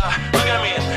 Yeah, look at me.